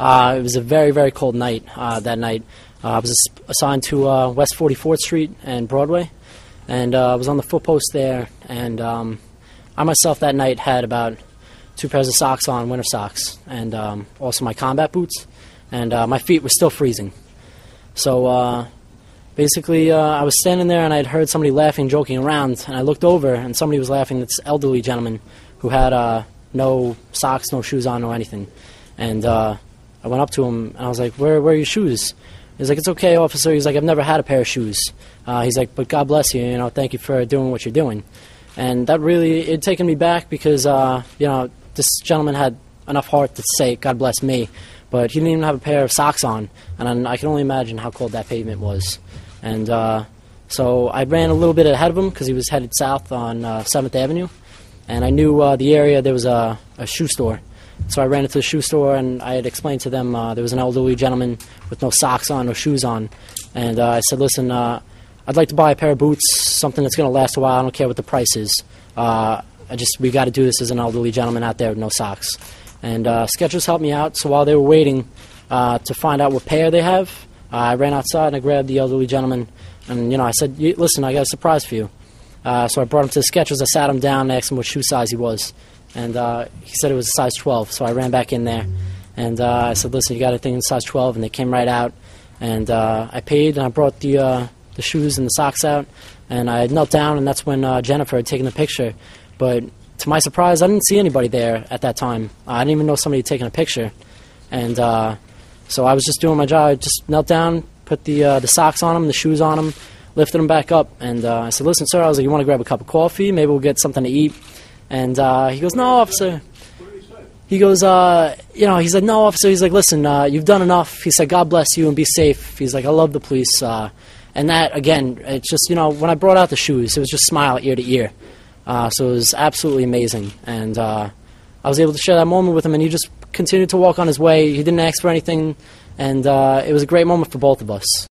Uh, it was a very, very cold night uh, that night. Uh, I was assigned to uh, West 44th Street and Broadway, and uh, I was on the foot post there. And um, I myself that night had about two pairs of socks on, winter socks, and um, also my combat boots, and uh, my feet were still freezing. So uh, basically, uh, I was standing there and I'd heard somebody laughing, joking around, and I looked over and somebody was laughing. This elderly gentleman who had uh, no socks, no shoes on, no anything. And uh, I went up to him and I was like, "Where, where are your shoes?" He's like, "It's okay, officer." He's like, "I've never had a pair of shoes." Uh, he's like, "But God bless you, you know, thank you for doing what you're doing." And that really it taken me back because uh, you know this gentleman had enough heart to say, "God bless me," but he didn't even have a pair of socks on, and I can only imagine how cold that pavement was. And uh, so I ran a little bit ahead of him because he was headed south on uh, 7th Avenue, and I knew uh, the area there was a, a shoe store. So I ran into the shoe store and I had explained to them uh, there was an elderly gentleman with no socks on, no shoes on, and uh, I said, "Listen, uh, I'd like to buy a pair of boots, something that's going to last a while. I don't care what the price is. Uh, I just we got to do this as an elderly gentleman out there with no socks." And uh, Skechers helped me out. So while they were waiting uh, to find out what pair they have, I ran outside and I grabbed the elderly gentleman, and you know I said, "Listen, I got a surprise for you." So I brought him to the Skechers. I sat him down and asked him what shoe size he was, and uh, he said it was a size 12. So I ran back in there, and uh, I said, "Listen, you got a thing in size 12?" And they came right out, and uh, I paid, and I brought the uh, the shoes and the socks out, and I knelt down, and that's when uh, Jennifer had taken the picture. But to my surprise, I didn't see anybody there at that time. I didn't even know somebody had taken a picture, and uh, so I was just doing my job. I just knelt down, put the the socks on him, the shoes on him, lifted him back up, and I said, "Listen, sir," I was like, "You want to grab a cup of coffee? Maybe we'll get something to eat." And uh, he goes, "No, officer." He goes, uh, you know, he said, "No, officer." He's like, "Listen, uh, you've done enough." He said, "God bless you and be safe." He's like, "I love the police." Uh, and that again, it's just you know, when I brought out the shoes, it was just smile ear to ear. Uh, so it was absolutely amazing, and uh, I was able to share that moment with him, and he just continued to walk on his way. He didn't ask for anything, and it was a great moment for both of us.